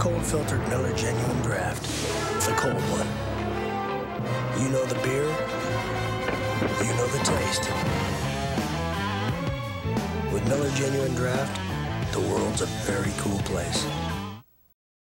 Cold filtered Miller Genuine Draft. The cold one. You know the beer. You know the taste. With Miller Genuine Draft, the world's a very cool place.